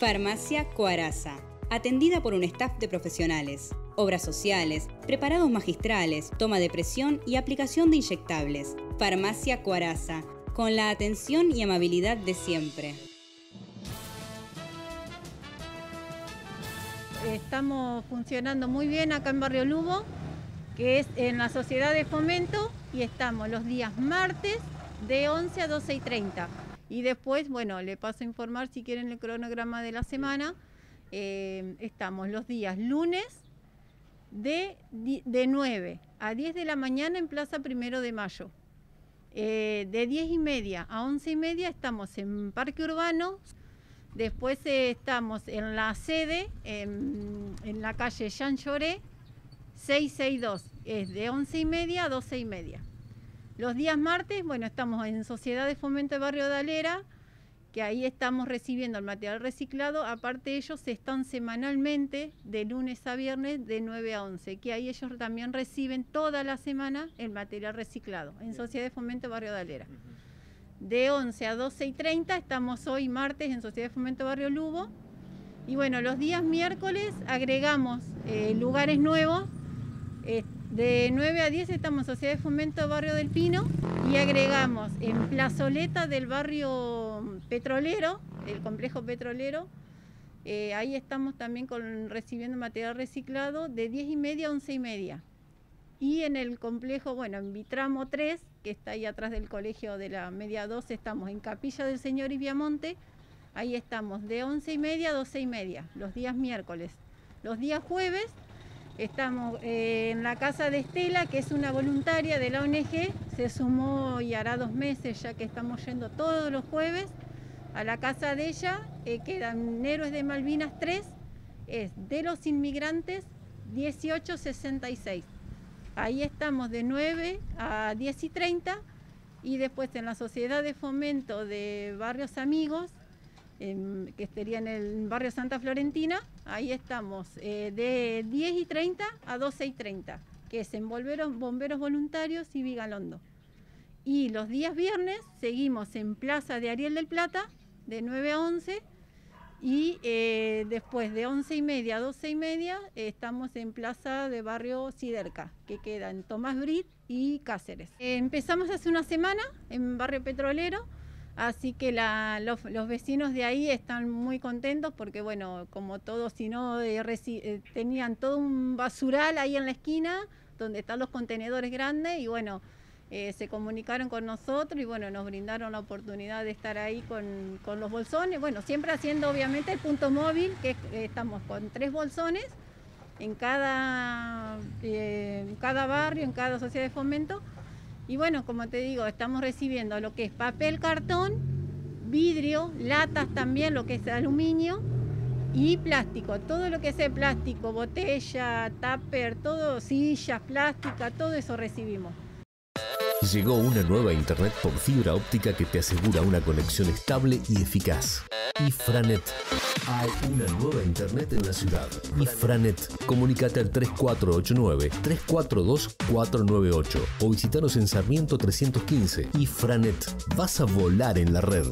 Farmacia Coaraza. Atendida por un staff de profesionales. Obras sociales, preparados magistrales, toma de presión y aplicación de inyectables. Farmacia Coaraza. Con la atención y amabilidad de siempre. Estamos funcionando muy bien acá en Barrio Lugo, que es en la Sociedad de Fomento, y estamos los días martes de 11 a 12 y 30. Y después, bueno, le paso a informar si quieren el cronograma de la semana. Eh, estamos los días lunes de, de 9 a 10 de la mañana en Plaza Primero de Mayo. Eh, de 10 y media a 11 y media estamos en Parque Urbano. Después eh, estamos en la sede, en, la calle Jean Lloré, 662. Es de 11 y media a 12 y media. Los días martes, bueno, estamos en Sociedad de Fomento de Barrio de Alera, que ahí estamos recibiendo el material reciclado. Aparte ellos están semanalmente, de lunes a viernes, de 9 a 11, que ahí ellos también reciben toda la semana el material reciclado, en Sociedad de Fomento de Barrio de Alera. De 11 a 12 y 30 estamos hoy martes en Sociedad de Fomento Barrio Lugo. Y bueno, los días miércoles agregamos eh, lugares nuevos. Eh, de 9 a 10 estamos Sociedad de Fomento Barrio del Pino y agregamos en Plazoleta del barrio petrolero, el complejo petrolero. Eh, ahí estamos también con, recibiendo material reciclado de 10 y media a 11 y media. Y en el complejo, bueno, en Vitramo 3, que está ahí atrás del colegio de la media 12, estamos en Capilla del Señor y Viamonte. Ahí estamos de 11 y media a 12 y media, los días miércoles. Los días jueves Estamos eh, en la casa de Estela, que es una voluntaria de la ONG, se sumó y hará dos meses ya que estamos yendo todos los jueves a la casa de ella, eh, que eran Héroes de Malvinas 3, es de los inmigrantes 1866. Ahí estamos de 9 a 10 y 30 y después en la Sociedad de Fomento de Barrios Amigos que estaría en el barrio Santa Florentina. Ahí estamos eh, de 10 y 30 a 12 y 30, que es en Bomberos Voluntarios y Vigalondo. Y los días viernes seguimos en Plaza de Ariel del Plata, de 9 a 11, y eh, después de 11 y media a 12 y media estamos en Plaza de Barrio Siderca, que queda en Tomás Brit y Cáceres. empezamos hace una semana en Barrio Petrolero, Así que los, vecinos de ahí están muy contentos porque, bueno, como todos, si no, eh, eh, tenían todo un basural ahí en la esquina donde están los contenedores grandes y, bueno, eh, se comunicaron con nosotros y, bueno, nos brindaron la oportunidad de estar ahí con, los bolsones. Bueno, siempre haciendo, obviamente, el punto móvil, que estamos con tres bolsones en cada, en cada barrio, en cada sociedad de fomento y bueno, como te digo, estamos recibiendo lo que es papel, cartón, vidrio, latas también, lo que es aluminio y plástico. Todo lo que sea plástico, botella, tupper, todo, sillas, plástica, todo eso recibimos. Llegó una nueva internet por fibra óptica que te asegura una conexión estable y eficaz. Ifranet. Hay una nueva internet en la ciudad. Ifranet. Comunicate al 3489-342-498 o visitanos en Sarmiento 315. Ifranet. Vas a volar en la red.